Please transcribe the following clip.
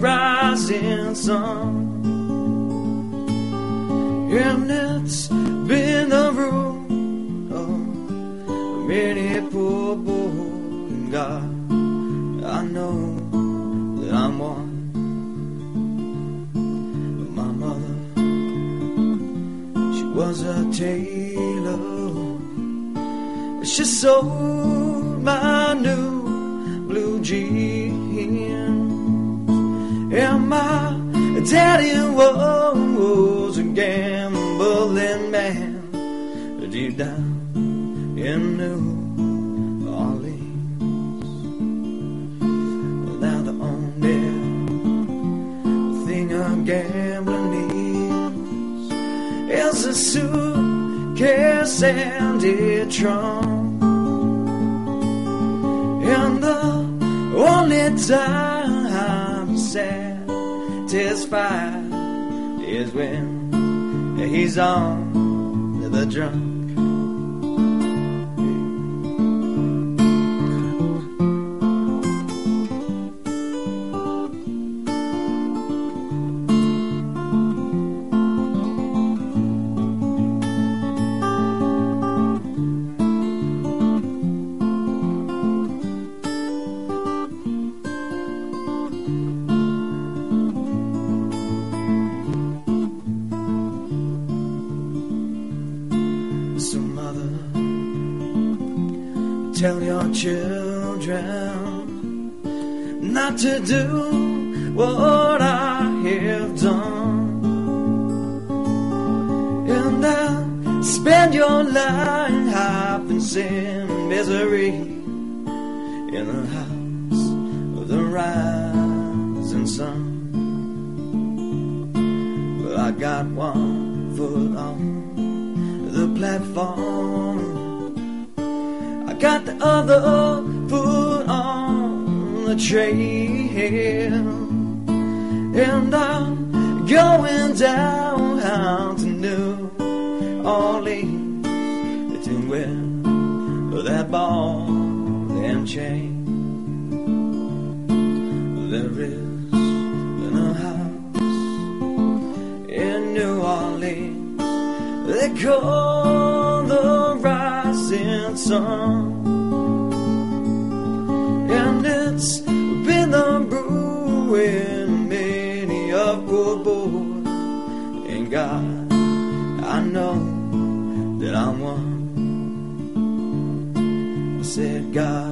rising sun. And it's been the ruin of many poor boys and God. I know that I'm one. But my mother, she was a tailor. She sold my new blue jeans. And my daddy was a gambling man deep down in New Orleans. Now the only thing a gambler needs is a suitcase and a trunk. And the only time Satisfied is when he's on the drunk. Tell your children not to do what I have done. And I'll spend your life in sin and misery in the house of the rising sun. Well, I got one foot on the platform. Got the other foot on the trail. And I'm going down to New Orleans to win that ball and chain. There is a house in New Orleans they call rising sun. And it's been the of many a poor boy. And God, I know that I'm one. I said, God,